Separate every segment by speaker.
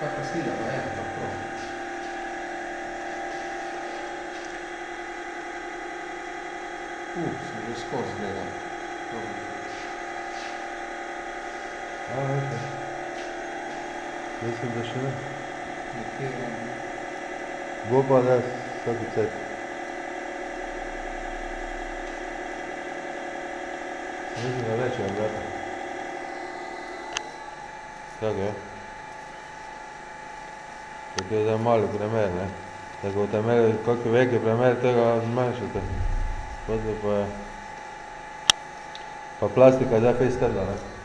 Speaker 1: Как-то сильно, а наверное, попробуем. Упс, уже скоро сделал.
Speaker 2: А, это... Если бы шина. Глоба
Speaker 1: она как
Speaker 2: это... Нужно налечь обратно. Так, да? Da brata. Tako je. Zdaj mali premer, ne. Tako boste imeli kak veki premer, tega zmanjšate. Potem pa je... Pa plastika je zdaj fejst trda, ne.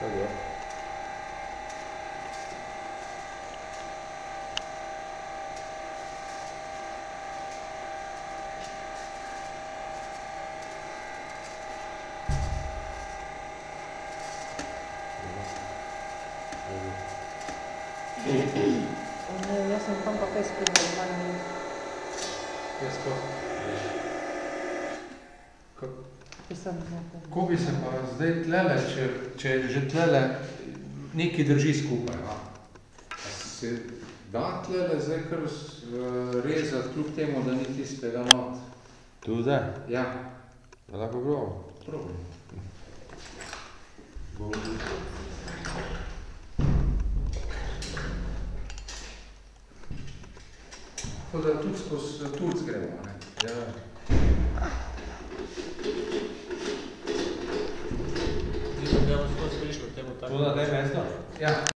Speaker 3: そうです。eu sunt tam pakai spindelman.
Speaker 1: Yes, of course.
Speaker 3: Cook. Ne,
Speaker 1: Kako bi se pa zdaj tlele, če, če je že tlele, nekaj drži skupaj, a? A se da tlele zdaj kar v- rezati, kljub temu, da ni tistega not?
Speaker 2: Tu zdaj?
Speaker 1: Ja,
Speaker 2: Da lahko probam.
Speaker 1: probaj. Tako da tudi skozi tulc gremo, ne?
Speaker 2: Ja. 除了那白
Speaker 1: 色、